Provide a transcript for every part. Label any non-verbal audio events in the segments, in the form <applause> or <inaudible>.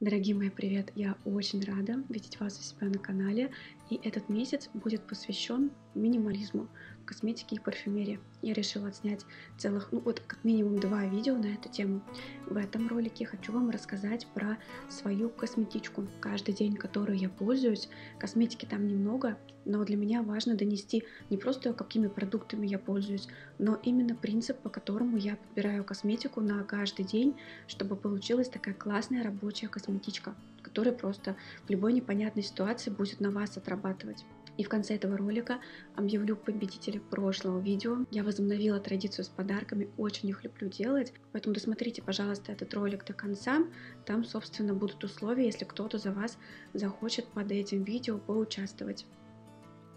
Дорогие мои, привет! Я очень рада видеть вас у себя на канале. И этот месяц будет посвящен минимализму, косметике и парфюмерии. Я решила отснять целых, ну вот как минимум два видео на эту тему. В этом ролике хочу вам рассказать про свою косметичку. Каждый день, которую я пользуюсь, косметики там немного, но для меня важно донести не просто какими продуктами я пользуюсь, но именно принцип, по которому я подбираю косметику на каждый день, чтобы получилась такая классная рабочая косметичка который просто в любой непонятной ситуации будет на вас отрабатывать. И в конце этого ролика объявлю победителя прошлого видео. Я возобновила традицию с подарками, очень их люблю делать. Поэтому досмотрите, пожалуйста, этот ролик до конца. Там, собственно, будут условия, если кто-то за вас захочет под этим видео поучаствовать.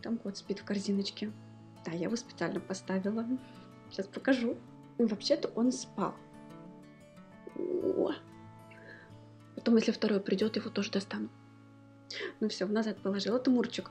Там кот спит в корзиночке. Да, я его специально поставила. Сейчас покажу. Вообще-то он спал. О! Потом, если второй придет, его тоже достану. Ну все, назад положила. Это Мурчик.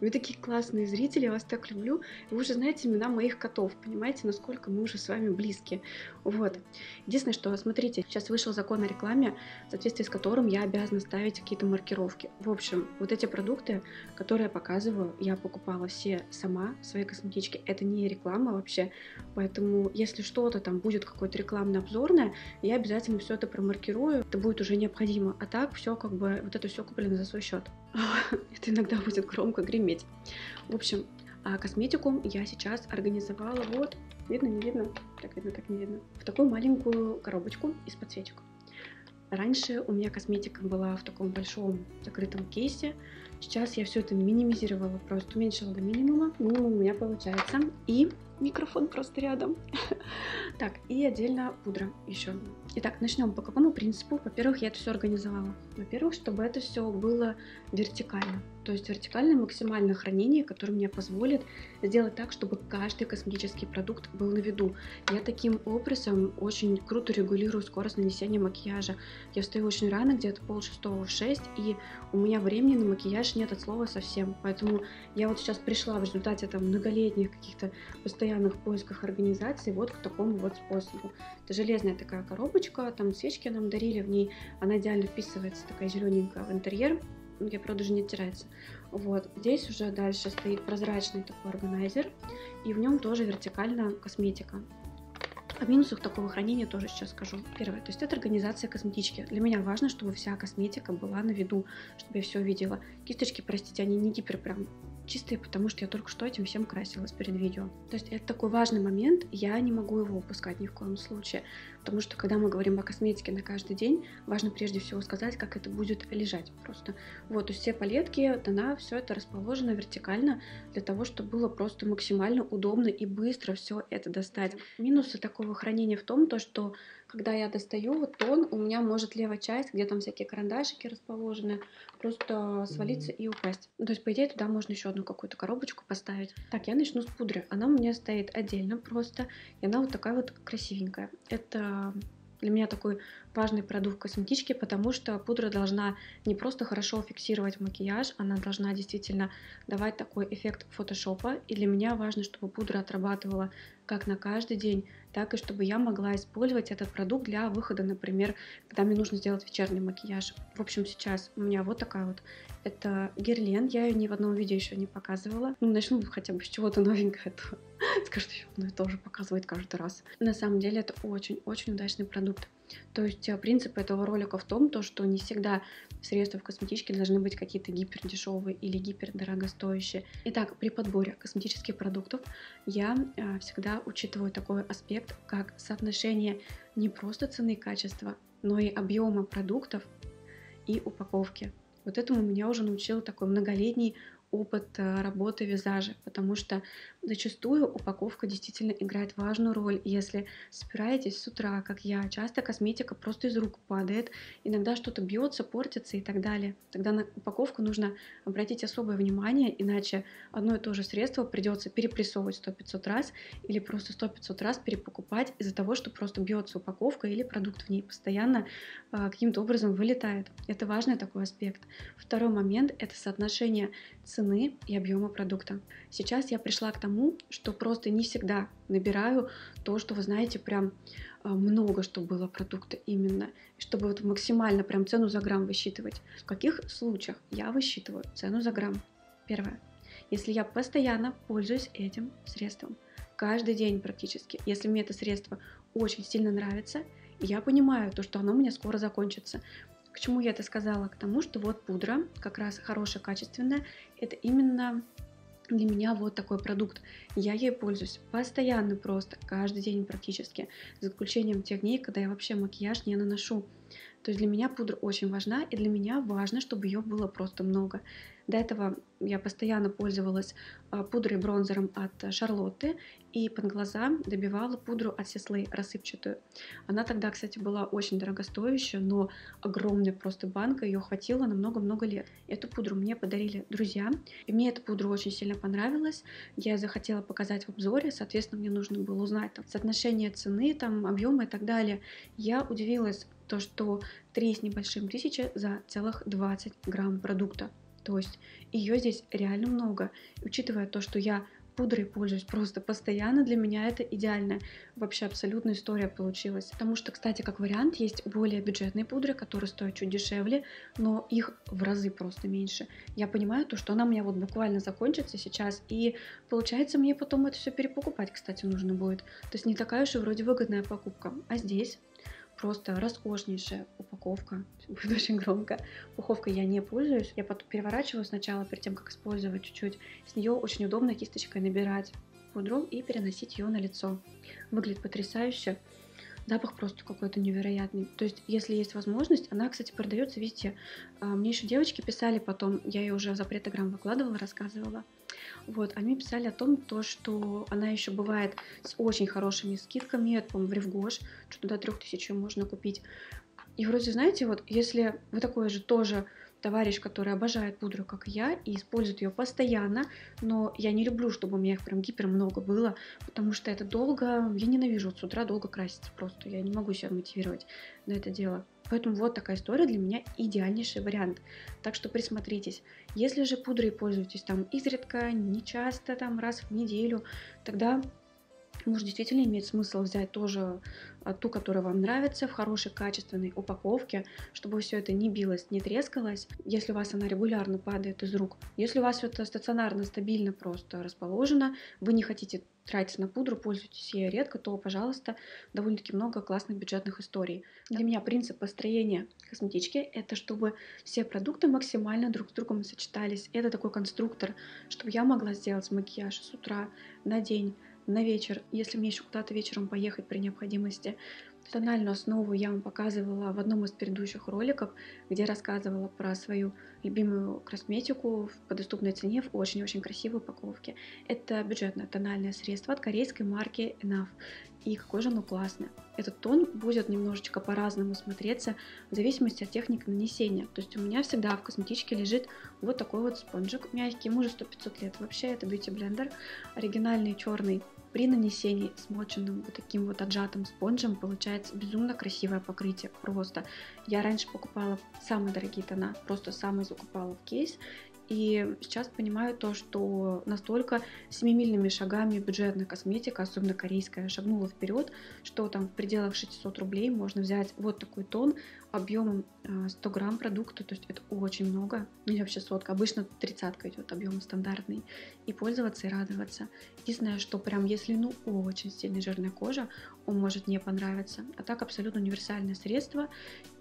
Вы такие классные зрители, я вас так люблю. Вы уже знаете имена моих котов, понимаете, насколько мы уже с вами близки. Вот. Единственное, что, смотрите, сейчас вышел закон о рекламе, в соответствии с которым я обязана ставить какие-то маркировки. В общем, вот эти продукты, которые я показываю, я покупала все сама в своей косметичке. Это не реклама вообще, поэтому если что-то там будет какое-то рекламное обзорное, я обязательно все это промаркирую, это будет уже необходимо. А так все как бы, вот это все куплено за свой счет. <laughs> Это иногда будет громко греметь. В общем, а косметику я сейчас организовала вот, видно, не видно, так видно, так не видно, в такую маленькую коробочку из-под свечек. Раньше у меня косметика была в таком большом закрытом кейсе. Сейчас я все это минимизировала, просто уменьшила до минимума. Минимум у меня получается. И микрофон просто рядом. <laughs> так, и отдельно пудра еще. Итак, начнем по какому принципу? Во-первых, я это все организовала. Во-первых, чтобы это все было вертикально. То есть вертикальное максимальное хранение, которое мне позволит сделать так, чтобы каждый косметический продукт был на виду. Я таким образом очень круто регулирую скорость нанесения макияжа. Я встаю очень рано, где-то пол шестого в шесть, и у меня времени на макияж нет от слова совсем. Поэтому я вот сейчас пришла в результате там многолетних каких-то постоянных поисках организации вот к такому вот способу. Это железная такая коробочка, там свечки нам дарили в ней, она идеально вписывается, такая зелененькая в интерьер я правда уже не оттирается. Вот, здесь уже дальше стоит прозрачный такой органайзер, и в нем тоже вертикальная косметика. О минусах такого хранения тоже сейчас скажу. Первое, то есть это организация косметички. Для меня важно, чтобы вся косметика была на виду, чтобы я все видела. Кисточки, простите, они не гипер прям чистые, потому что я только что этим всем красилась перед видео. То есть это такой важный момент, я не могу его упускать ни в коем случае, потому что когда мы говорим о косметике на каждый день, важно прежде всего сказать, как это будет лежать просто. Вот, то есть все палетки, тона, все это расположено вертикально для того, чтобы было просто максимально удобно и быстро все это достать. Минусы такого хранения в том, то, что когда я достаю вот тон, у меня может левая часть, где там всякие карандашики расположены, просто свалиться и упасть. То есть, по идее, туда можно еще одну какую-то коробочку поставить. Так, я начну с пудры. Она у меня стоит отдельно просто, и она вот такая вот красивенькая. Это для меня такой важный продукт косметички, потому что пудра должна не просто хорошо фиксировать макияж, она должна действительно давать такой эффект фотошопа. И для меня важно, чтобы пудра отрабатывала как на каждый день, так и чтобы я могла использовать этот продукт для выхода, например, когда мне нужно сделать вечерний макияж. В общем, сейчас у меня вот такая вот, это Герлен, я ее ни в одном видео еще не показывала. Ну, начну хотя бы с чего-то новенького, то <laughs> скажут, еще одно и то же показывает каждый раз. На самом деле это очень-очень удачный продукт. То есть э, принцип этого ролика в том, то, что не всегда средства в косметичке должны быть какие-то гипердешевые или гипердорогостоящие. Итак, при подборе косметических продуктов я э, всегда учитываю такой аспект, как соотношение не просто цены и качества, но и объема продуктов и упаковки. Вот этому меня уже научил такой многолетний опыт э, работы визажа, потому что зачастую упаковка действительно играет важную роль. Если собираетесь с утра, как я, часто косметика просто из рук падает, иногда что-то бьется, портится и так далее. Тогда на упаковку нужно обратить особое внимание, иначе одно и то же средство придется перепрессовывать 100-500 раз или просто 100-500 раз перепокупать из-за того, что просто бьется упаковка или продукт в ней постоянно э, каким-то образом вылетает. Это важный такой аспект. Второй момент – это соотношение цены и объема продукта. Сейчас я пришла к тому, что просто не всегда набираю то, что вы знаете, прям а, много, чтобы было продукта именно, чтобы вот максимально прям цену за грамм высчитывать. В каких случаях я высчитываю цену за грамм? Первое. Если я постоянно пользуюсь этим средством, каждый день практически, если мне это средство очень сильно нравится, я понимаю то, что оно у меня скоро закончится. К чему я это сказала? К тому, что вот пудра, как раз хорошая, качественная, это именно для меня вот такой продукт. Я ей пользуюсь постоянно просто, каждый день практически, за исключением тех дней, когда я вообще макияж не наношу. То есть для меня пудра очень важна, и для меня важно, чтобы ее было просто много. До этого я постоянно пользовалась а, пудрой бронзером от Шарлотты и под глаза добивала пудру от Сеслей рассыпчатую. Она тогда, кстати, была очень дорогостоящая, но огромная просто банка, ее хватило на много-много лет. Эту пудру мне подарили друзья, и мне эта пудра очень сильно понравилась. Я захотела показать в обзоре, соответственно, мне нужно было узнать там, соотношение цены, там, объема и так далее. Я удивилась, то, что 3 с небольшим тысячи за целых 20 грамм продукта. То есть ее здесь реально много. Учитывая то, что я пудрой пользуюсь просто постоянно, для меня это идеальная вообще абсолютная история получилась. Потому что, кстати, как вариант, есть более бюджетные пудры, которые стоят чуть дешевле, но их в разы просто меньше. Я понимаю то, что она у меня вот буквально закончится сейчас, и получается мне потом это все перепокупать, кстати, нужно будет. То есть не такая уж и вроде выгодная покупка. А здесь просто роскошнейшая упаковка, <laughs> будет очень громко. Упаковкой я не пользуюсь, я потом переворачиваю сначала, перед тем, как использовать чуть-чуть. С нее очень удобно кисточкой набирать пудру и переносить ее на лицо. Выглядит потрясающе. Запах просто какой-то невероятный. То есть, если есть возможность, она, кстати, продается везде. А, мне еще девочки писали потом, я ее уже за претограмм выкладывала, рассказывала. Вот, они писали о том, то, что она еще бывает с очень хорошими скидками, это, по-моему, в Ревгош, что до 3000 можно купить. И вроде, знаете, вот если вы такой же тоже товарищ, который обожает пудру, как я, и использует ее постоянно, но я не люблю, чтобы у меня их прям гипер много было, потому что это долго, я ненавижу вот с утра долго краситься просто, я не могу себя мотивировать на это дело. Поэтому вот такая история для меня идеальнейший вариант. Так что присмотритесь. Если же пудрой пользуетесь там изредка, не часто, там раз в неделю, тогда может действительно иметь смысл взять тоже а, ту, которая вам нравится, в хорошей качественной упаковке, чтобы все это не билось, не трескалось, если у вас она регулярно падает из рук. Если у вас это стационарно, стабильно просто расположено, вы не хотите тратить на пудру, пользуетесь ей редко, то, пожалуйста, довольно-таки много классных бюджетных историй. Для меня принцип построения косметички – это чтобы все продукты максимально друг с другом сочетались. Это такой конструктор, чтобы я могла сделать макияж с утра на день, на вечер, если мне еще куда-то вечером поехать при необходимости. Тональную основу я вам показывала в одном из предыдущих роликов, где рассказывала про свою любимую косметику по доступной цене в очень-очень красивой упаковке. Это бюджетное тональное средство от корейской марки Enough. И какой же оно классное. Этот тон будет немножечко по-разному смотреться в зависимости от техники нанесения. То есть у меня всегда в косметичке лежит вот такой вот спонжик мягкий, ему уже 100-500 лет. Вообще это Blender, оригинальный черный при нанесении смоченным вот таким вот отжатым спонжем получается безумно красивое покрытие, просто. Я раньше покупала самые дорогие тона, просто самые закупала в кейс, и сейчас понимаю то, что настолько семимильными шагами бюджетная косметика, особенно корейская, шагнула вперед, что там в пределах 600 рублей можно взять вот такой тон объемом 100 а, грамм продукта, то есть это очень много, или вообще сотка, обычно тридцатка идет объем стандартный, и пользоваться и радоваться. Единственное, что прям если ну очень сильно жирная кожа, он может не понравиться, а так абсолютно универсальное средство,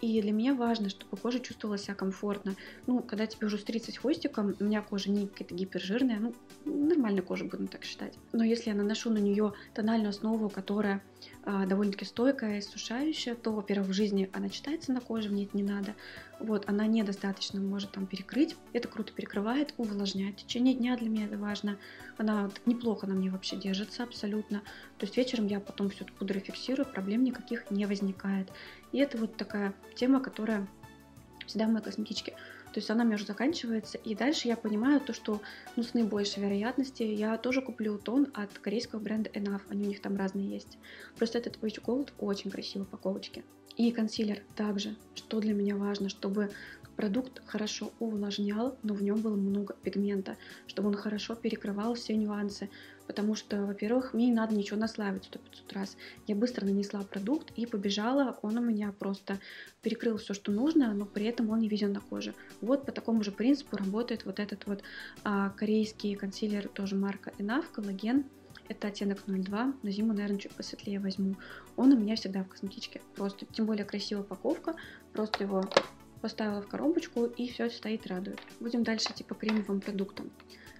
и для меня важно, чтобы кожа чувствовала себя комфортно. Ну, когда тебе уже с 30 хвостиком, у меня кожа не какая-то гипержирная, ну, нормальная кожа, будем так считать. Но если я наношу на нее тональную основу, которая довольно-таки стойкая сушающая, то, во-первых, в жизни она читается на коже, мне это не надо. Вот, она недостаточно может там перекрыть. Это круто перекрывает, увлажняет. В течение дня для меня это важно. Она неплохо на мне вообще держится абсолютно. То есть вечером я потом эту пудру фиксирую, проблем никаких не возникает. И это вот такая тема, которая всегда в моей косметичке. То есть она у меня уже заканчивается, и дальше я понимаю то, что ну, с наибольшей вероятностью я тоже куплю тон от корейского бренда Enough, они у них там разные есть. Просто этот Witch Gold очень красивой упаковочке. И консилер также, что для меня важно, чтобы продукт хорошо увлажнял, но в нем было много пигмента, чтобы он хорошо перекрывал все нюансы. Потому что, во-первых, мне не надо ничего наслаивать 100-500 раз. Я быстро нанесла продукт и побежала, он у меня просто перекрыл все, что нужно, но при этом он не виден на коже. Вот по такому же принципу работает вот этот вот а, корейский консилер, тоже марка Enough, коллаген. Это оттенок 02, на зиму, наверное, чуть посветлее возьму. Он у меня всегда в косметичке. Просто, тем более красивая упаковка. Просто его поставила в коробочку и все стоит радует. Будем дальше типа кремовым продуктом.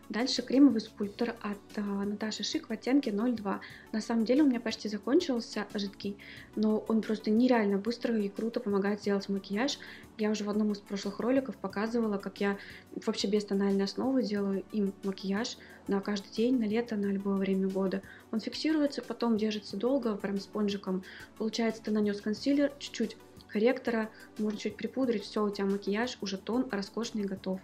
Дальше кремовый скульптор от а, Наташи Шик в оттенке 02. На самом деле у меня почти закончился жидкий, но он просто нереально быстро и круто помогает сделать макияж. Я уже в одном из прошлых роликов показывала, как я вообще без тональной основы делаю им макияж на каждый день, на лето, на любое время года. Он фиксируется, потом держится долго, прям спонжиком. Получается, ты нанес консилер, чуть-чуть корректора, можно чуть припудрить, все, у тебя макияж, уже тон роскошный готов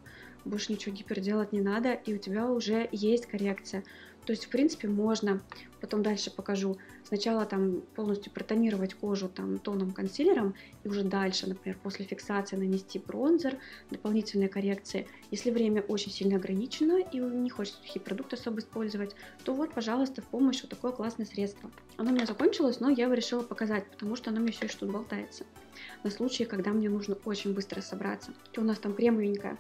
больше ничего гипер делать не надо, и у тебя уже есть коррекция. То есть, в принципе, можно, потом дальше покажу, сначала там полностью протонировать кожу там тоном консилером, и уже дальше, например, после фиксации нанести бронзер, дополнительные коррекции. Если время очень сильно ограничено и не хочется сухие продукты особо использовать, то вот, пожалуйста, в помощь вот такое классное средство. Оно у меня закончилось, но я его решила показать, потому что оно мне все еще тут болтается. На случай, когда мне нужно очень быстро собраться. Что у нас там кремовенькое?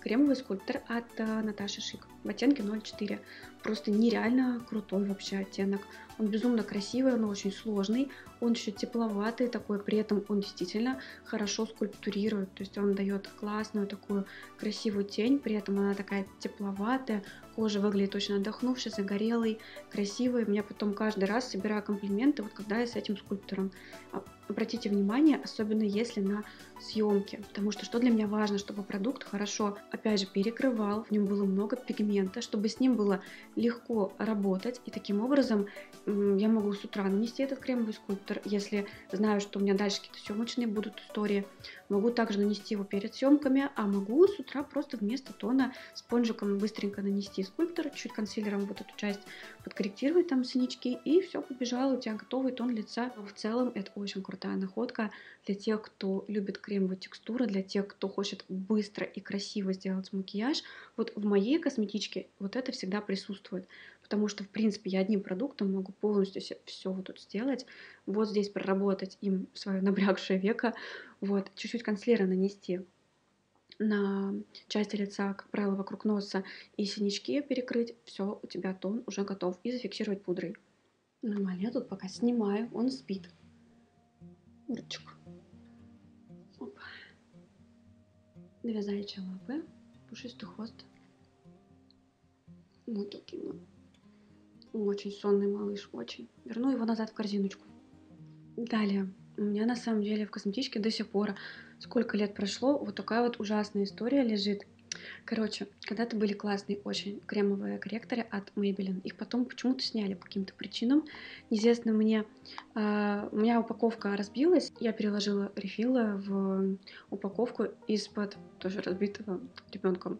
Кремовый скульптор от э, Наташи Шик в оттенке 04. Просто нереально крутой вообще оттенок. Он безумно красивый, он очень сложный, он еще тепловатый такой, при этом он действительно хорошо скульптурирует. То есть он дает классную такую красивую тень, при этом она такая тепловатая, кожа выглядит очень отдохнувшей, загорелой, красивой. Меня потом каждый раз собираю комплименты, вот когда я с этим скульптором. А, обратите внимание, особенно если на съемке, потому что что для меня важно, чтобы продукт хорошо, опять же, перекрывал, в нем было много пигмента, чтобы с ним было легко работать, и таким образом я могу с утра нанести этот кремовый скульптор, если знаю, что у меня дальше какие-то съемочные будут истории, могу также нанести его перед съемками, а могу с утра просто вместо тона спонжиком быстренько нанести скульптор, чуть консилером вот эту часть подкорректировать там синячки, и все, побежало, у тебя готовый тон лица. В целом это очень крутая находка для тех, кто любит кремовую текстуру, для тех, кто хочет быстро и красиво сделать макияж. Вот в моей косметичке вот это всегда присутствует, потому что, в принципе, я одним продуктом могу полностью все вот тут сделать, вот здесь проработать им свое набрякшее веко, вот, чуть-чуть консилера нанести на части лица, как правило, вокруг носа и синячки перекрыть, все, у тебя тон уже готов, и зафиксировать пудрой. Нормально, я тут пока снимаю, он спит. Ручку. Две заячьи лапы, пушистый хвост. Такие, ну. Очень сонный малыш, очень. Верну его назад в корзиночку. Далее. У меня на самом деле в косметичке до сих пор, сколько лет прошло, вот такая вот ужасная история лежит. Короче, когда-то были классные очень кремовые корректоры от Maybelline. Их потом почему-то сняли по каким-то причинам. Неизвестно мне. Э, у меня упаковка разбилась. Я переложила рефилы в упаковку из-под тоже разбитого ребенком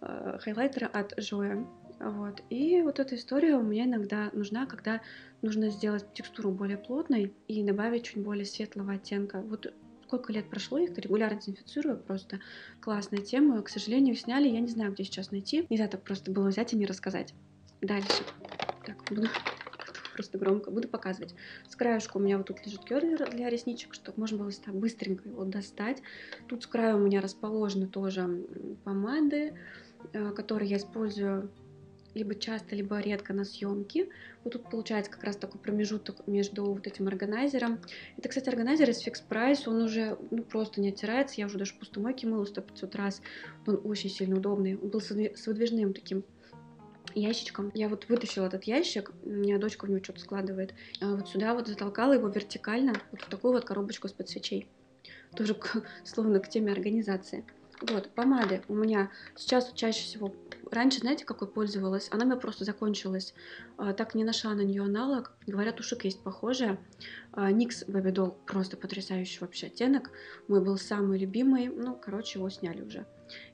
э, хайлайтера от Жоя. Вот. И вот эта история у меня иногда нужна, когда нужно сделать текстуру более плотной и добавить чуть более светлого оттенка. Вот сколько лет прошло, я их регулярно дезинфицирую, просто классная тема. К сожалению, сняли, я не знаю, где сейчас найти. Нельзя так просто было взять и не рассказать. Дальше. Так, буду <laughs> просто громко буду показывать. С краешка у меня вот тут лежит керлер для ресничек, чтобы можно было так быстренько его достать. Тут с края у меня расположены тоже помады, э, которые я использую либо часто, либо редко на съемки. Вот тут получается как раз такой промежуток между вот этим органайзером. Это, кстати, органайзер из Fix Price, он уже ну, просто не оттирается, я уже даже пустомойки мыла 100-500 раз, он очень сильно удобный, он был с выдвижным таким ящичком. Я вот вытащила этот ящик, у меня дочка в него что-то складывает, а вот сюда вот затолкала его вертикально, вот в такую вот коробочку из-под свечей. Тоже <laughs> словно к теме организации. Вот, помады у меня сейчас чаще всего... Раньше, знаете, какой пользовалась? Она у меня просто закончилась. А, так не нашла на нее аналог. Говорят, у Шик есть похожая. Никс Бабидол просто потрясающий вообще оттенок. Мой был самый любимый. Ну, короче, его сняли уже.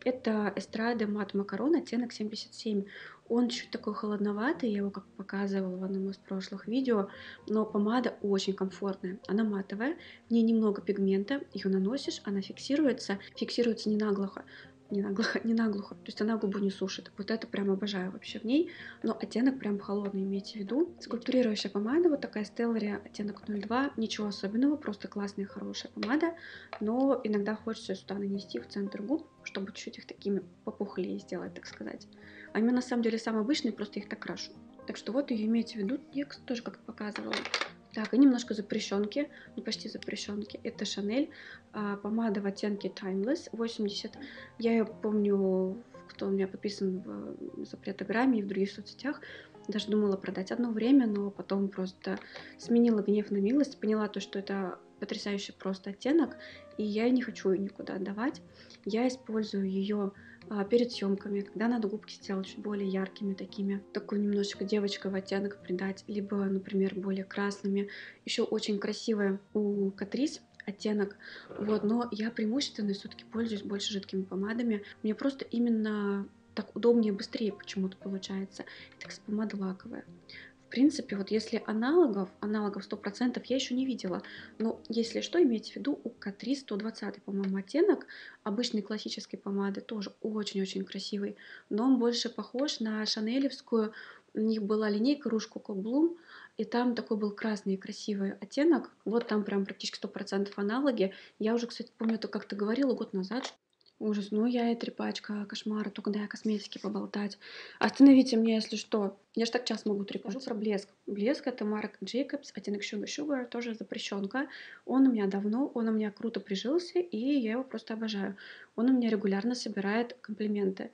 Это Эстрада Мат Макарон, оттенок 77. Он чуть такой холодноватый, я его как показывала в одном из прошлых видео, но помада очень комфортная. Она матовая, в ней немного пигмента, ее наносишь, она фиксируется, фиксируется не наглухо, не наглухо, <laughs> не наглухо, то есть она губу не сушит. Вот это прям обожаю вообще в ней, но оттенок прям холодный, имейте в виду. Скульптурирующая помада, вот такая Stellary, оттенок 02, ничего особенного, просто классная, хорошая помада, но иногда хочется сюда нанести в центр губ, чтобы чуть-чуть их такими попухлее сделать, так сказать. Они на самом деле самые обычные, просто их так крашу. Так что вот ее имейте в виду, я тоже как показывала. Так, и немножко запрещенки, ну почти запрещенки. Это Шанель, а, помада в оттенке Timeless 80. Я ее помню, кто у меня подписан в запретограмме и в других соцсетях. Даже думала продать одно время, но потом просто сменила гнев на милость, поняла то, что это потрясающий просто оттенок, и я не хочу ее никуда отдавать. Я использую ее перед съемками, когда надо губки сделать чуть более яркими такими, такую немножечко девочковый оттенок придать, либо, например, более красными. Еще очень красивая у Катрис оттенок, вот, но я преимущественно все-таки пользуюсь больше жидкими помадами. Мне просто именно так удобнее, быстрее почему-то получается. Это помада лаковая. Принципе, вот если аналогов, аналогов 100% я еще не видела. Но если что, имейте в виду, у К3 120, по-моему, оттенок обычной классической помады тоже очень-очень красивый. Но он больше похож на шанелевскую. У них была линейка Рушку Коблум, и там такой был красный красивый оттенок. Вот там прям практически 100% аналоги. Я уже, кстати, помню, это как-то говорила год назад, Ужас, ну я и трепачка, кошмар, только да, косметики поболтать. Остановите меня, если что. Я ж так часто могу трепать. про блеск. Блеск это Марк Джейкобс, оттенок Sugar Sugar, тоже запрещенка. Он у меня давно, он у меня круто прижился, и я его просто обожаю. Он у меня регулярно собирает комплименты.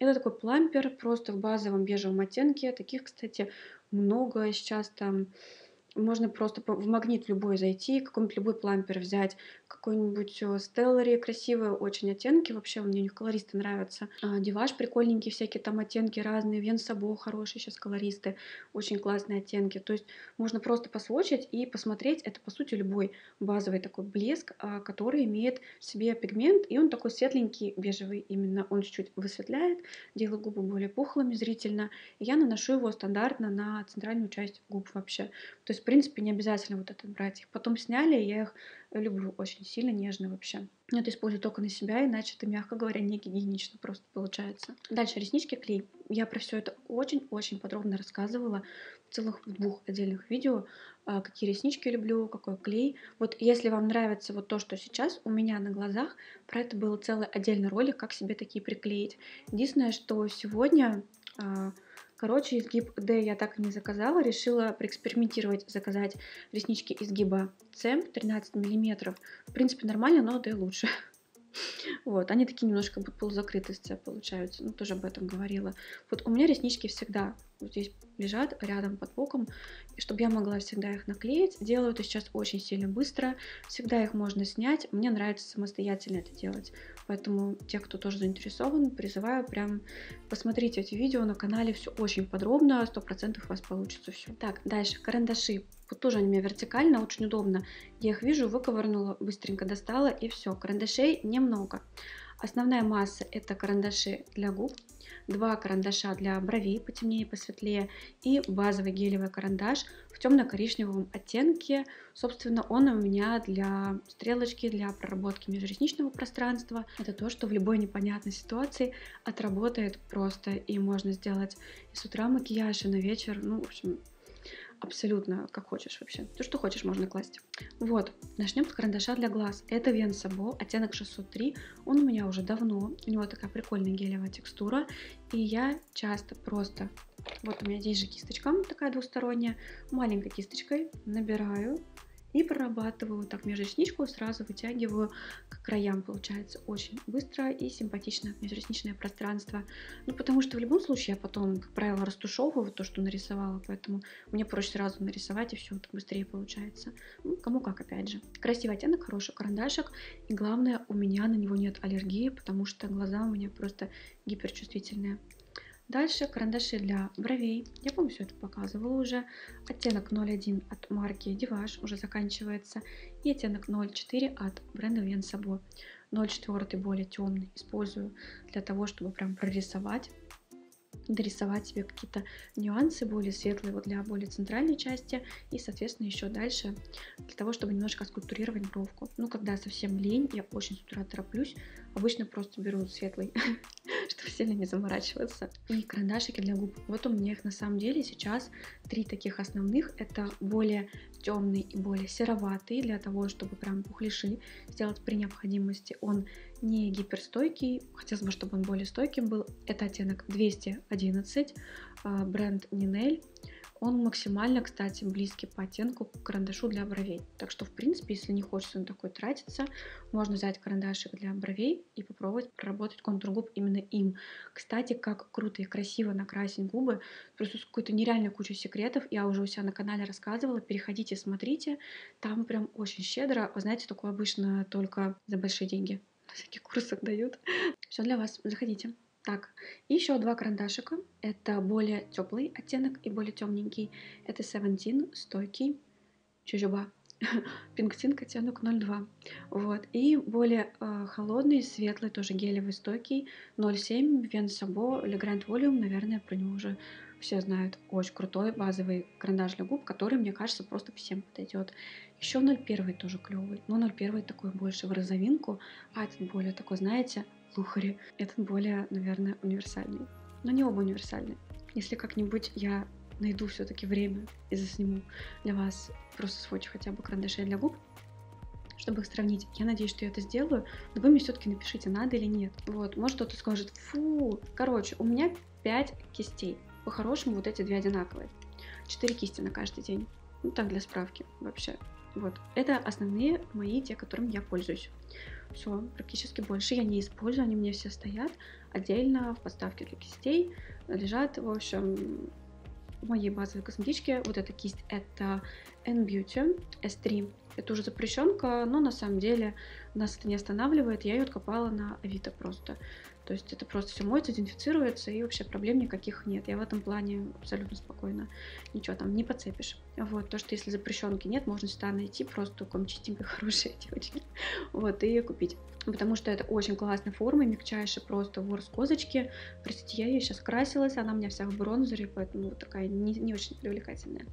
Это такой плампер, просто в базовом бежевом оттенке. Таких, кстати, много сейчас там можно просто в магнит любой зайти, какой-нибудь любой плампер взять, какой-нибудь Стеллари, красивые очень оттенки, вообще мне у них колористы нравятся. А, Диваш прикольненький, всякие там оттенки разные, Вен Сабо хорошие сейчас колористы, очень классные оттенки. То есть можно просто посвочить и посмотреть, это по сути любой базовый такой блеск, а, который имеет в себе пигмент, и он такой светленький, бежевый именно, он чуть-чуть высветляет, делает губы более пухлыми зрительно. Я наношу его стандартно на центральную часть губ вообще. То есть, принципе, не обязательно вот это брать. Их потом сняли, я их люблю очень сильно, нежно вообще. Я это использую только на себя, иначе это, мягко говоря, не гигиенично просто получается. Дальше реснички, клей. Я про все это очень-очень подробно рассказывала в целых двух отдельных видео, а, какие реснички люблю, какой клей. Вот если вам нравится вот то, что сейчас у меня на глазах, про это был целый отдельный ролик, как себе такие приклеить. Единственное, что сегодня а, Короче, изгиб D я так и не заказала, решила проэкспериментировать, заказать реснички изгиба C 13 мм. В принципе, нормально, но D лучше. <laughs> Вот, они такие немножко будто полузакрытости получаются, ну, тоже об этом говорила. Вот у меня реснички всегда вот здесь лежат рядом под боком, и чтобы я могла всегда их наклеить, делаю это сейчас очень сильно быстро, всегда их можно снять, мне нравится самостоятельно это делать. Поэтому тех, кто тоже заинтересован, призываю прям посмотрите эти видео на канале, все очень подробно, сто процентов у вас получится все. Так, дальше, карандаши. Вот тоже они у меня вертикально, очень удобно. Я их вижу, выковырнула, быстренько достала и все. Карандашей немного. Основная масса это карандаши для губ, два карандаша для бровей потемнее, посветлее и базовый гелевый карандаш в темно-коричневом оттенке. Собственно, он у меня для стрелочки, для проработки межресничного пространства. Это то, что в любой непонятной ситуации отработает просто и можно сделать и с утра макияж, и на вечер. Ну, в общем, абсолютно как хочешь вообще. То, что хочешь, можно класть. Вот, начнем с карандаша для глаз. Это Вен оттенок 603. Он у меня уже давно. У него такая прикольная гелевая текстура. И я часто просто... Вот у меня здесь же кисточка такая двусторонняя. Маленькой кисточкой набираю и прорабатываю так межресничку, сразу вытягиваю к краям, получается очень быстро и симпатично межресничное пространство. Ну, потому что в любом случае я потом, как правило, растушевываю то, что нарисовала, поэтому мне проще сразу нарисовать, и все так быстрее получается. Ну, кому как, опять же. Красивый оттенок, хороший карандашик, и главное, у меня на него нет аллергии, потому что глаза у меня просто гиперчувствительные. Дальше карандаши для бровей. Я, помню, все это показывала уже. Оттенок 01 от марки Divage уже заканчивается. И оттенок 04 от бренда Вен Сабо. 04 более темный использую для того, чтобы прям прорисовать дорисовать себе какие-то нюансы более светлые вот для более центральной части и, соответственно, еще дальше для того, чтобы немножко скульптурировать бровку. Ну, когда совсем лень, я очень с утра тороплюсь, обычно просто беру светлый, <laughs> чтобы сильно не заморачиваться. И карандашики для губ. Вот у меня их на самом деле сейчас три таких основных. Это более темный и более сероватый для того, чтобы прям пухляши сделать при необходимости. Он не гиперстойкий, хотелось бы, чтобы он более стойким был. Это оттенок 211, а, бренд Ninel. Он максимально, кстати, близкий по оттенку к карандашу для бровей. Так что, в принципе, если не хочется на такой тратиться, можно взять карандашик для бровей и попробовать проработать контур губ именно им. Кстати, как круто и красиво накрасить губы. Просто какой-то нереальной куча секретов. Я уже у себя на канале рассказывала. Переходите, смотрите. Там прям очень щедро. Вы знаете, такое обычно только за большие деньги. На всяких курсах дают. Все для вас. Заходите. Так, и еще два карандашика. Это более теплый оттенок и более темненький. Это Seventeen, стойкий, чужоба. <laughs> Пинктинг оттенок 02. Вот. И более э, холодный, светлый, тоже гелевый, стойкий. 07, Вен Сабо, Le Grand Volume. Наверное, про него уже все знают. Очень крутой базовый карандаш для губ, который, мне кажется, просто всем подойдет. Еще 01 тоже клевый. Но 01 такой больше в розовинку, а этот более такой, знаете, Лухари. Этот более, наверное, универсальный. Но не оба универсальные. Если как-нибудь я найду все-таки время и засниму для вас просто сводч хотя бы карандашей для губ, чтобы их сравнить. Я надеюсь, что я это сделаю, но вы мне все-таки напишите, надо или нет. Вот, может кто-то скажет, фу, короче, у меня 5 кистей. По-хорошему вот эти две одинаковые. 4 кисти на каждый день. Ну так, для справки вообще. Вот, это основные мои, те, которыми я пользуюсь. Все, практически больше я не использую, они мне все стоят отдельно в подставке для кистей, лежат, в общем, в моей базовой косметичке. Вот эта кисть это N-Beauty S3. Это уже запрещенка, но на самом деле нас это не останавливает. Я ее откопала на Авито просто. То есть это просто все моется, дезинфицируется, и вообще проблем никаких нет. Я в этом плане абсолютно спокойно. Ничего там не подцепишь. Вот, то, что если запрещенки нет, можно сюда найти просто ком чистенькой <laughs> хорошие девочки. Вот, и купить. Потому что это очень классная форма, мягчайшая просто ворс козочки. Простите, я ее сейчас красилась, она у меня вся в бронзере, поэтому вот такая не, не очень привлекательная.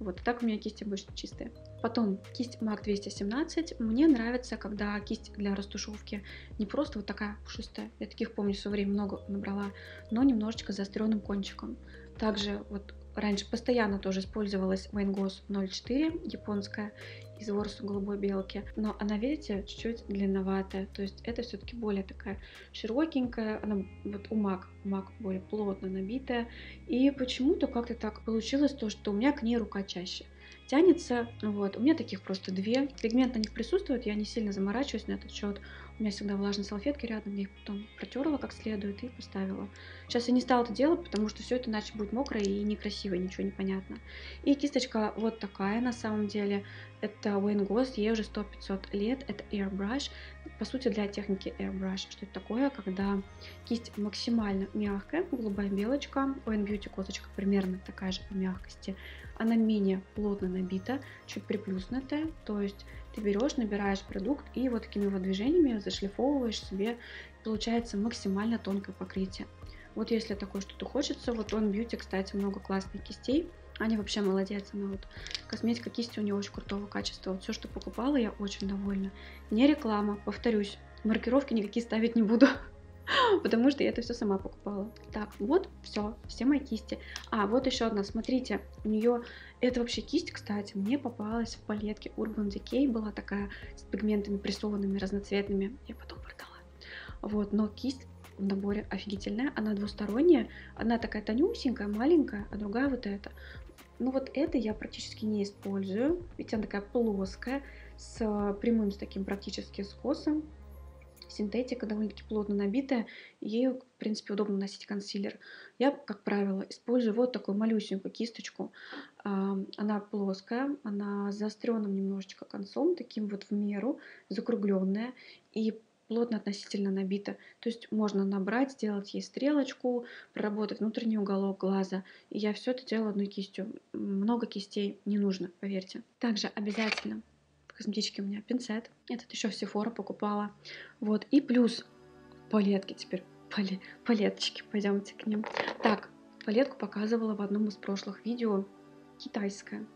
Вот, а так у меня кисти обычно чистые. Потом кисть MAC 217. Мне нравится, когда кисть для растушевки не просто вот такая пушистая. Я таких помню, в свое время много набрала, но немножечко заостренным кончиком. Также вот раньше постоянно тоже использовалась Вайнгос 04, японская, из ворсу голубой белки, но она, видите, чуть-чуть длинноватая, то есть это все-таки более такая широкенькая, она вот у мак, у мак более плотно набитая, и почему-то как-то так получилось то, что у меня к ней рука чаще тянется. Вот. У меня таких просто две. Пигмент на них присутствует, я не сильно заморачиваюсь на этот счет. У меня всегда влажные салфетки рядом, я их потом протерла как следует и поставила. Сейчас я не стала это делать, потому что все это иначе будет мокрое и некрасиво, ничего не понятно. И кисточка вот такая на самом деле. Это Wayne Ghost, ей уже 100-500 лет. Это Airbrush. По сути, для техники Airbrush. Что это такое? Когда кисть максимально мягкая, голубая белочка. Wayne Beauty косточка примерно такая же по мягкости. Она менее плотно набита, чуть приплюснутая. То есть ты берешь, набираешь продукт и вот такими вот движениями зашлифовываешь себе, получается максимально тонкое покрытие. Вот если такое что-то хочется, вот он Beauty, кстати, много классных кистей. Они вообще молодец, она вот косметика кисти у нее очень крутого качества. Вот все, что покупала, я очень довольна. Не реклама, повторюсь, маркировки никакие ставить не буду. <laughs> потому что я это все сама покупала. Так, вот, все, все мои кисти. А, вот еще одна, смотрите, у нее, это вообще кисть, кстати, мне попалась в палетке Urban Decay, была такая с пигментами прессованными, разноцветными, я потом продала. Вот, но кисть наборе офигительная, она двусторонняя, одна такая тонюсенькая, маленькая, а другая вот эта. Ну вот это я практически не использую, ведь она такая плоская, с прямым, с таким практически скосом. Синтетика довольно-таки плотно набитая, ей, в принципе, удобно носить консилер. Я, как правило, использую вот такую малюсенькую кисточку. Она плоская, она с заостренным немножечко концом, таким вот в меру, закругленная. И плотно относительно набита. То есть можно набрать, сделать ей стрелочку, проработать внутренний уголок глаза. И я все это делаю одной кистью. Много кистей не нужно, поверьте. Также обязательно в косметичке у меня пинцет. Этот еще в Sephora покупала. Вот. И плюс палетки теперь. Пали, палеточки, пойдемте к ним. Так, палетку показывала в одном из прошлых видео. Китайская.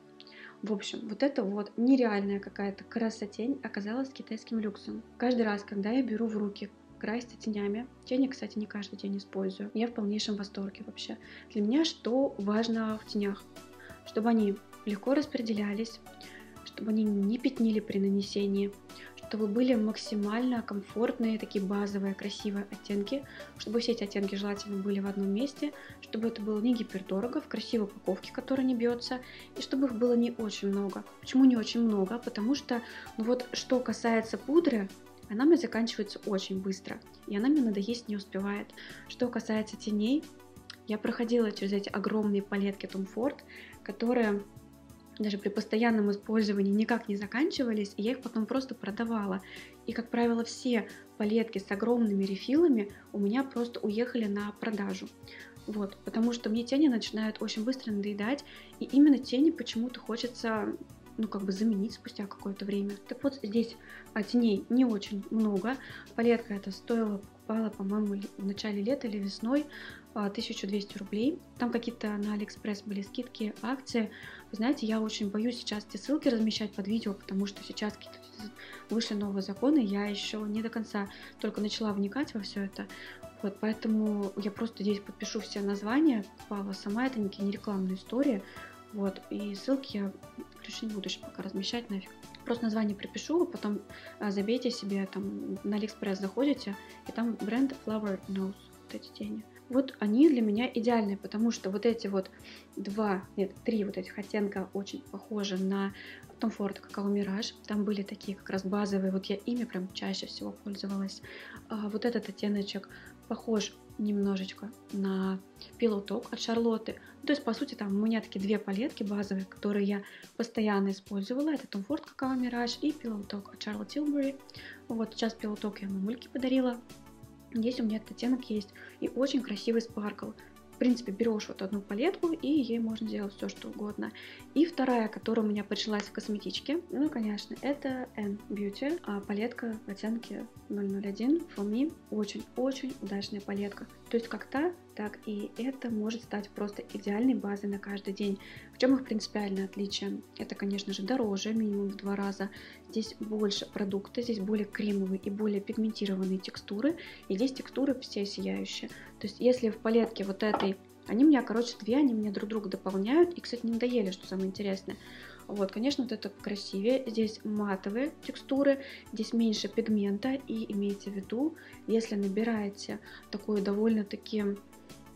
В общем, вот это вот нереальная какая-то красотень оказалась китайским люксом. Каждый раз, когда я беру в руки краситься тенями. Тени, кстати, не каждый день использую. Я в полнейшем восторге вообще. Для меня что важно в тенях? Чтобы они легко распределялись, чтобы они не пятнили при нанесении, чтобы были максимально комфортные, такие базовые, красивые оттенки, чтобы все эти оттенки желательно были в одном месте, чтобы это было не гипердорого, в красивой упаковке, которая не бьется, и чтобы их было не очень много. Почему не очень много? Потому что, ну вот, что касается пудры, она мне заканчивается очень быстро, и она мне надоесть не успевает. Что касается теней, я проходила через эти огромные палетки Tom Ford, которые даже при постоянном использовании никак не заканчивались, и я их потом просто продавала. И, как правило, все палетки с огромными рефилами у меня просто уехали на продажу. Вот, потому что мне тени начинают очень быстро надоедать, и именно тени почему-то хочется ну, как бы заменить спустя какое-то время. Так вот, здесь а, теней не очень много. Палетка эта стоила, покупала, по-моему, в начале лета или весной 1200 а, рублей. Там какие-то на Алиэкспресс были скидки, акции. Вы знаете, я очень боюсь сейчас эти ссылки размещать под видео, потому что сейчас какие-то вышли новые законы, я еще не до конца только начала вникать во все это. Вот, поэтому я просто здесь подпишу все названия, покупала сама, это не рекламная история. Вот, и ссылки я включать не буду еще пока размещать нафиг. Просто название припишу, потом а, забейте себе там на Алиэкспресс заходите, и там бренд Flower Nose, вот эти тени. Вот они для меня идеальные, потому что вот эти вот два, нет, три вот этих оттенка очень похожи на Tom Ford Какао Мираж. Там были такие как раз базовые, вот я ими прям чаще всего пользовалась. А вот этот оттеночек похож немножечко на Talk от Шарлотты. Ну, то есть, по сути, там у меня такие две палетки базовые, которые я постоянно использовала. Это Tom Ford Какао Мираж и Talk от Charlotte Tilbury. Вот сейчас Pillow Talk я мамульке подарила. Здесь у меня этот оттенок есть. И очень красивый спаркл. В принципе, берешь вот одну палетку, и ей можно сделать все, что угодно. И вторая, которая у меня пришлась в косметичке, ну, конечно, это N Beauty, а палетка в оттенке 001 For Me. Очень-очень удачная палетка. То есть как та, так и это может стать просто идеальной базой на каждый день. В чем их принципиальное отличие? Это, конечно же, дороже, минимум в два раза. Здесь больше продукта, здесь более кремовые и более пигментированные текстуры. И здесь текстуры все сияющие. То есть если в палетке вот этой они меня, короче, две, они меня друг друга дополняют. И, кстати, не надоели, что самое интересное. Вот, конечно, вот это красивее. Здесь матовые текстуры, здесь меньше пигмента. И имейте в виду, если набираете такой довольно-таки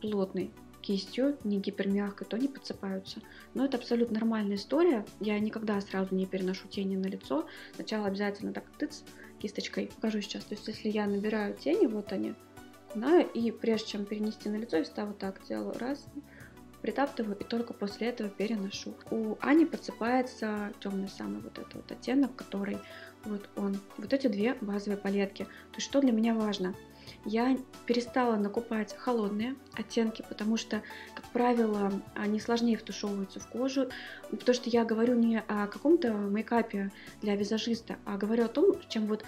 плотный кистью, не гипермягкой, то они подсыпаются. Но это абсолютно нормальная история. Я никогда сразу не переношу тени на лицо. Сначала обязательно так тыц кисточкой. Покажу сейчас. То есть, если я набираю тени, вот они, да, и прежде чем перенести на лицо, я всегда вот так делаю. Раз, притаптываю и только после этого переношу. У Ани подсыпается темный самый вот этот вот оттенок, который вот он. Вот эти две базовые палетки. То есть что для меня важно? Я перестала накупать холодные оттенки, потому что, как правило, они сложнее втушевываются в кожу. Потому что я говорю не о каком-то мейкапе для визажиста, а говорю о том, чем вот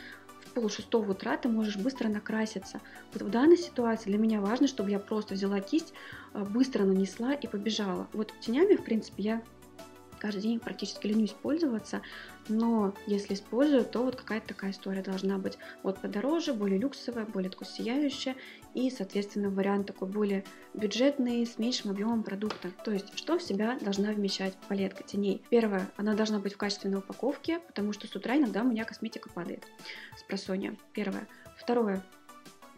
полушестого утра ты можешь быстро накраситься. Вот в данной ситуации для меня важно, чтобы я просто взяла кисть, а, быстро нанесла и побежала. Вот тенями, в принципе, я каждый день практически ленюсь пользоваться, но если использую, то вот какая-то такая история должна быть. Вот подороже, более люксовая, более такой сияющая и, соответственно, вариант такой более бюджетный, с меньшим объемом продукта. То есть, что в себя должна вмещать палетка теней? Первое, она должна быть в качественной упаковке, потому что с утра иногда у меня косметика падает с просонья. Первое. Второе,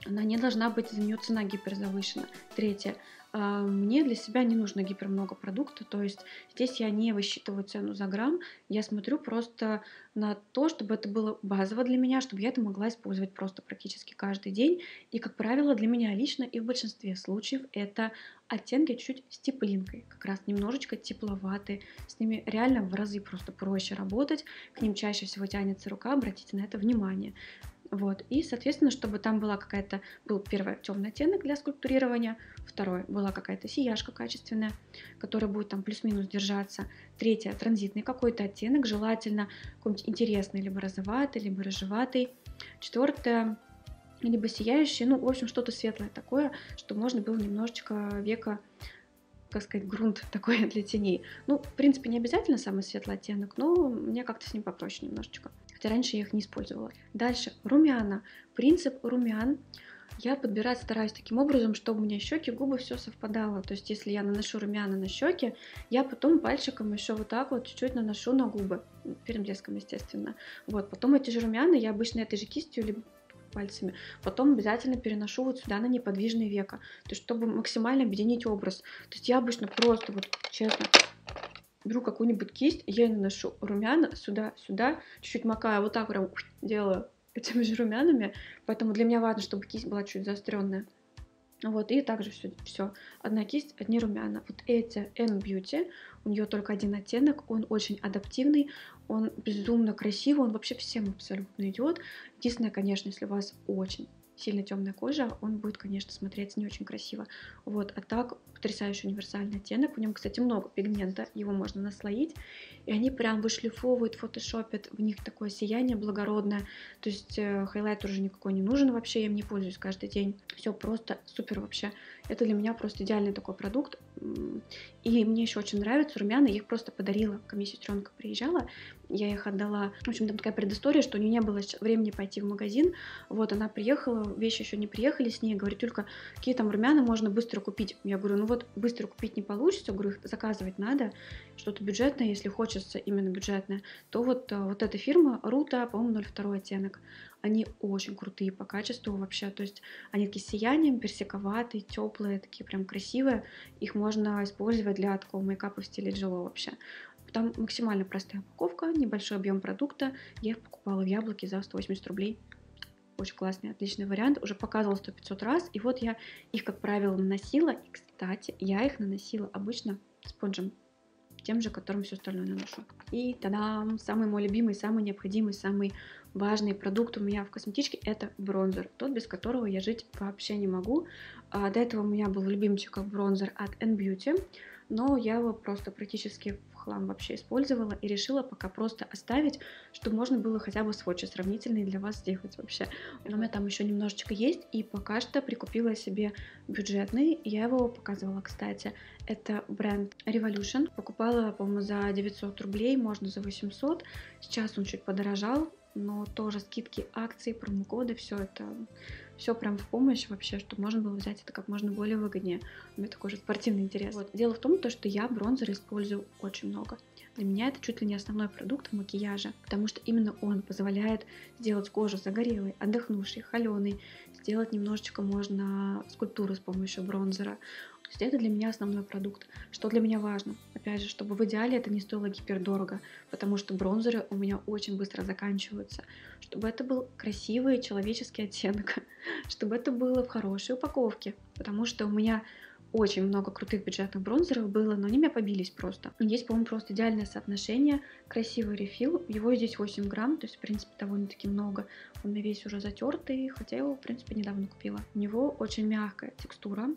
она не должна быть, за нее цена гиперзавышена. Третье, мне для себя не нужно гипер много продукта, то есть здесь я не высчитываю цену за грамм, я смотрю просто на то, чтобы это было базово для меня, чтобы я это могла использовать просто практически каждый день. И, как правило, для меня лично и в большинстве случаев это оттенки чуть с теплинкой, как раз немножечко тепловатые, с ними реально в разы просто проще работать, к ним чаще всего тянется рука, обратите на это внимание. Вот. И, соответственно, чтобы там была какая-то, был первый темный оттенок для скульптурирования, второй была какая-то сияшка качественная, которая будет там плюс-минус держаться, третья транзитный какой-то оттенок, желательно какой-нибудь интересный, либо розоватый, либо рыжеватый, четвертое либо сияющий, ну, в общем, что-то светлое такое, чтобы можно было немножечко века как сказать, грунт <laughs> такой для теней. Ну, в принципе, не обязательно самый светлый оттенок, но мне как-то с ним попроще немножечко хотя раньше я их не использовала. Дальше, румяна. Принцип румян я подбирать стараюсь таким образом, чтобы у меня щеки, губы все совпадало. То есть, если я наношу румяна на щеки, я потом пальчиком еще вот так вот чуть-чуть наношу на губы, перед блеском, естественно. Вот, потом эти же румяна я обычно этой же кистью либо пальцами. Потом обязательно переношу вот сюда на неподвижные века, то есть чтобы максимально объединить образ. То есть я обычно просто вот честно беру какую-нибудь кисть, я наношу румяна сюда, сюда, чуть-чуть макаю, вот так прям делаю этими же румянами, поэтому для меня важно, чтобы кисть была чуть заостренная. Вот, и также все, все. Одна кисть, одни румяна. Вот эти N Beauty, у нее только один оттенок, он очень адаптивный, он безумно красивый, он вообще всем абсолютно идет. Единственное, конечно, если у вас очень сильно темная кожа, он будет, конечно, смотреться не очень красиво. Вот, а так потрясающий универсальный оттенок. В нем, кстати, много пигмента, его можно наслоить. И они прям вышлифовывают, фотошопят, в них такое сияние благородное. То есть э, хайлайт уже никакой не нужен вообще, я им не пользуюсь каждый день. Все просто супер вообще. Это для меня просто идеальный такой продукт. И мне еще очень нравятся румяна, я их просто подарила. Ко мне сестренка приезжала, я их отдала. В общем, там такая предыстория, что у нее не было времени пойти в магазин. Вот, она приехала, вещи еще не приехали с ней, говорит, только какие там румяна можно быстро купить. Я говорю, ну вот быстро купить не получится, говорю, их заказывать надо, что-то бюджетное, если хочется именно бюджетное, то вот, э, вот эта фирма Рута, по-моему, 02 оттенок. Они очень крутые по качеству вообще, то есть они такие с сиянием, персиковатые, теплые, такие прям красивые. Их можно использовать для такого мейкапа в стиле джило вообще. Там максимально простая упаковка, небольшой объем продукта. Я их покупала в яблоке за 180 рублей. Очень классный, отличный вариант. Уже показывала 100-500 раз. И вот я их, как правило, наносила. И, кстати, я их наносила обычно спонжем тем же, которым все остальное наношу. И тогда самый мой любимый, самый необходимый, самый важный продукт у меня в косметичке это бронзер, тот, без которого я жить вообще не могу. А, до этого у меня был любимчик бронзер от N-Beauty, но я его просто практически хлам вообще использовала и решила пока просто оставить, чтобы можно было хотя бы сводчи сравнительные для вас сделать вообще. У меня там еще немножечко есть, и пока что прикупила себе бюджетный, я его показывала, кстати. Это бренд Revolution, покупала, по-моему, за 900 рублей, можно за 800, сейчас он чуть подорожал, но тоже скидки, акции, промокоды, все это все прям в помощь вообще, чтобы можно было взять это как можно более выгоднее. У меня такой же спортивный интерес. Вот. Дело в том, то, что я бронзер использую очень много. Для меня это чуть ли не основной продукт в макияже, потому что именно он позволяет сделать кожу загорелой, отдохнувшей, холеной, сделать немножечко можно скульптуру с помощью бронзера. То есть это для меня основной продукт. Что для меня важно? Опять же, чтобы в идеале это не стоило гипердорого, потому что бронзеры у меня очень быстро заканчиваются. Чтобы это был красивый человеческий оттенок, <laughs> чтобы это было в хорошей упаковке, потому что у меня очень много крутых бюджетных бронзеров было, но они меня побились просто. Есть, по-моему, просто идеальное соотношение. Красивый рефил. Его здесь 8 грамм, то есть, в принципе, довольно-таки много. Он мне весь уже затертый, хотя его, в принципе, недавно купила. У него очень мягкая текстура,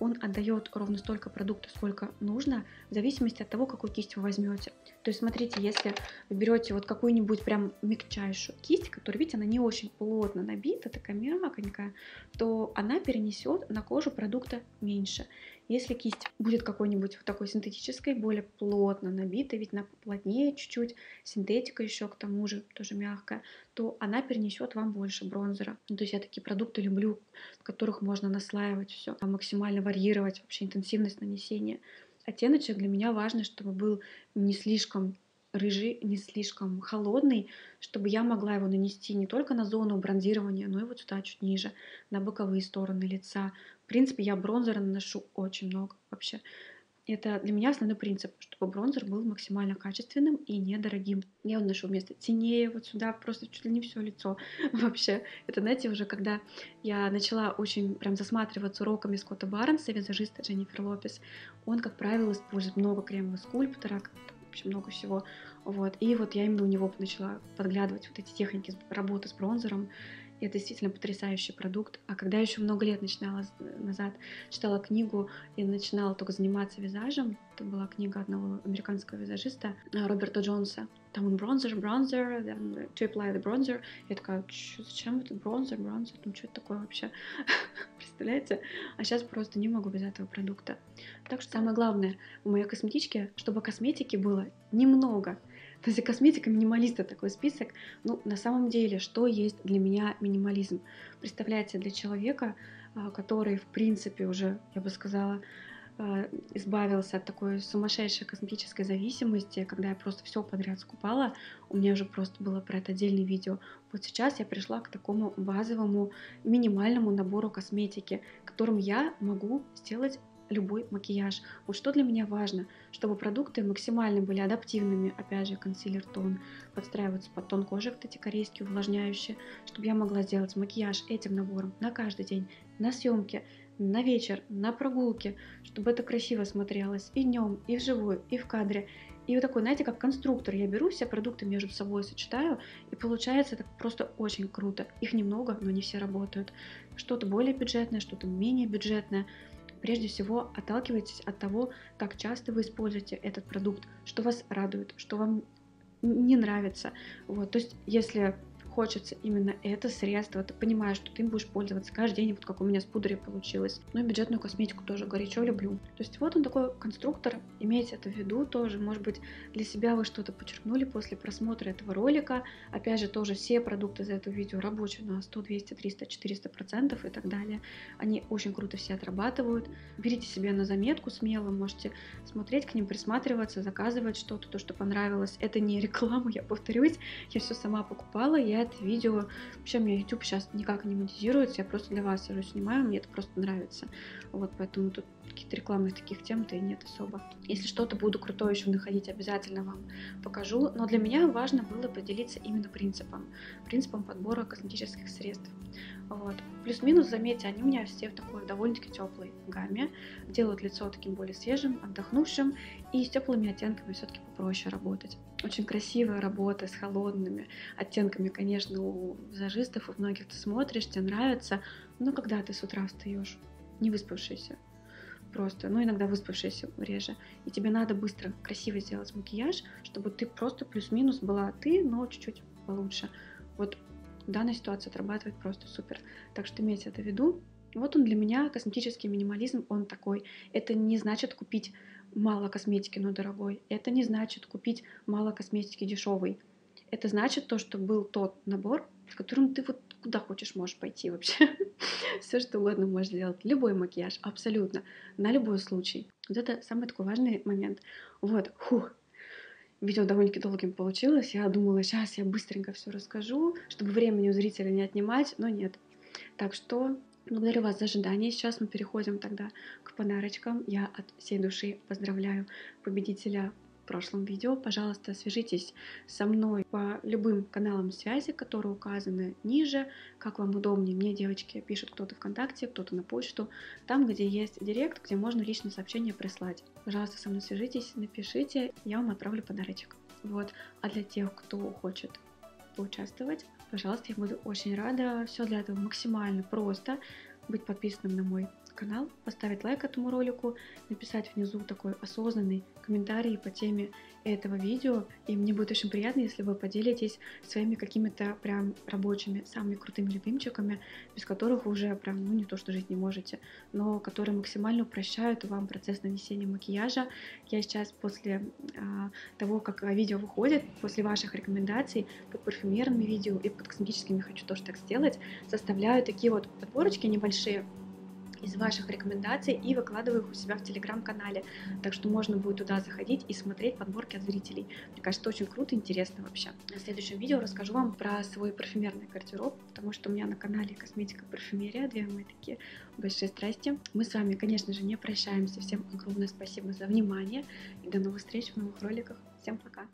он отдает ровно столько продукта, сколько нужно, в зависимости от того, какую кисть вы возьмете. То есть, смотрите, если вы берете вот какую-нибудь прям мягчайшую кисть, которая, видите, она не очень плотно набита, такая мягонькая, то она перенесет на кожу продукта меньше. Если кисть будет какой-нибудь такой синтетической, более плотно набитой, ведь она плотнее чуть-чуть, синтетика еще к тому же тоже мягкая, то она перенесет вам больше бронзера. Ну, то есть я такие продукты люблю, в которых можно наслаивать все, максимально варьировать вообще интенсивность нанесения. Оттеночек для меня важно, чтобы был не слишком рыжий, не слишком холодный, чтобы я могла его нанести не только на зону бронзирования, но и вот сюда чуть ниже, на боковые стороны лица. В принципе, я бронзера наношу очень много вообще. Это для меня основной принцип, чтобы бронзер был максимально качественным и недорогим. Я его ношу вместо теней вот сюда, просто чуть ли не все лицо <laughs> вообще. Это, знаете, уже когда я начала очень прям засматриваться уроками Скотта Барнса, визажиста Дженнифер Лопес, он, как правило, использует много кремового скульптора, общем, много всего. Вот. И вот я именно у него начала подглядывать вот эти техники работы с бронзером. Это действительно потрясающий продукт. А когда еще много лет начинала назад, читала книгу и начинала только заниматься визажем, это была книга одного американского визажиста э, Роберта Джонса. Там он бронзер, бронзер, then to apply the bronzer. Я такая, зачем этот бронзер, бронзер, ну что это такое вообще? <laughs> Представляете? А сейчас просто не могу без этого продукта. Так что самое главное в моей косметичке, чтобы косметики было немного. <laughs> То есть косметика минималиста такой список. Ну, на самом деле, что есть для меня минимализм? Представляете, для человека, а, который, в принципе, уже, я бы сказала, а, избавился от такой сумасшедшей косметической зависимости, когда я просто все подряд скупала. У меня уже просто было про это отдельное видео. Вот сейчас я пришла к такому базовому, минимальному набору косметики, которым я могу сделать любой макияж. Вот что для меня важно, чтобы продукты максимально были адаптивными, опять же, консилер, тон, подстраиваться под тон кожи, вот эти корейские увлажняющие, чтобы я могла сделать макияж этим набором на каждый день, на съемке, на вечер, на прогулке, чтобы это красиво смотрелось и днем, и вживую, и в кадре. И вот такой, знаете, как конструктор, я беру все продукты между собой, сочетаю, и получается это просто очень круто. Их немного, но не все работают. Что-то более бюджетное, что-то менее бюджетное прежде всего отталкивайтесь от того, как часто вы используете этот продукт, что вас радует, что вам не нравится. Вот, то есть, если хочется именно это средство, ты понимаешь, что ты им будешь пользоваться каждый день, вот как у меня с пудрой получилось. Ну и бюджетную косметику тоже горячо люблю. То есть вот он такой конструктор, имейте это в виду тоже, может быть, для себя вы что-то подчеркнули после просмотра этого ролика. Опять же, тоже все продукты из этого видео рабочие на 100, 200, 300, 400 процентов и так далее. Они очень круто все отрабатывают. Берите себе на заметку смело, можете смотреть к ним, присматриваться, заказывать что-то, то, что понравилось. Это не реклама, я повторюсь, я все сама покупала, я это видео. Вообще, у меня YouTube сейчас никак не монетизируется, я просто для вас сижу снимаю, мне это просто нравится. Вот, поэтому тут каких-то рекламных таких тем-то и нет особо. Если что-то буду крутое еще находить, обязательно вам покажу. Но для меня важно было поделиться именно принципом. Принципом подбора косметических средств. Вот. Плюс-минус, заметьте, они у меня все в такой довольно-таки теплой гамме. Делают лицо таким более свежим, отдохнувшим. И с теплыми оттенками все-таки попроще работать. Очень красивая работа с холодными оттенками, конечно, у визажистов, у многих ты смотришь, тебе нравится. Но когда ты с утра встаешь, не выспавшийся, просто, ну иногда выспавшийся реже, и тебе надо быстро, красиво сделать макияж, чтобы ты просто плюс-минус была ты, но чуть-чуть получше. Вот данная ситуация отрабатывает просто супер. Так что имейте это в виду. Вот он для меня, косметический минимализм, он такой. Это не значит купить мало косметики, но дорогой. Это не значит купить мало косметики дешевой. Это значит то, что был тот набор, с которым ты вот куда хочешь можешь пойти вообще. <laughs> Все, что угодно можешь сделать. Любой макияж, абсолютно. На любой случай. Вот это самый такой важный момент. Вот, хух, Видео довольно-таки долгим получилось. Я думала, сейчас я быстренько все расскажу, чтобы времени у зрителя не отнимать, но нет. Так что благодарю вас за ожидание. Сейчас мы переходим тогда к подарочкам. Я от всей души поздравляю победителя прошлом видео. Пожалуйста, свяжитесь со мной по любым каналам связи, которые указаны ниже, как вам удобнее. Мне девочки пишут кто-то ВКонтакте, кто-то на почту, там, где есть директ, где можно личное сообщение прислать. Пожалуйста, со мной свяжитесь, напишите, я вам отправлю подарочек. Вот. А для тех, кто хочет поучаствовать, пожалуйста, я буду очень рада. Все для этого максимально просто. Быть подписанным на мой канал, поставить лайк этому ролику, написать внизу такой осознанный комментарий по теме этого видео. И мне будет очень приятно, если вы поделитесь своими какими-то прям рабочими, самыми крутыми любимчиками, без которых уже прям, ну не то, что жить не можете, но которые максимально упрощают вам процесс нанесения макияжа. Я сейчас после а, того, как видео выходит, после ваших рекомендаций под парфюмерными видео и под косметическими хочу тоже так сделать, составляю такие вот подборочки небольшие, из ваших рекомендаций и выкладываю их у себя в телеграм-канале. Так что можно будет туда заходить и смотреть подборки от зрителей. Мне кажется, очень круто и интересно вообще. В следующем видео расскажу вам про свой парфюмерный гардероб, потому что у меня на канале косметика парфюмерия, две мои такие большие страсти. Мы с вами, конечно же, не прощаемся. Всем огромное спасибо за внимание и до новых встреч в новых роликах. Всем пока!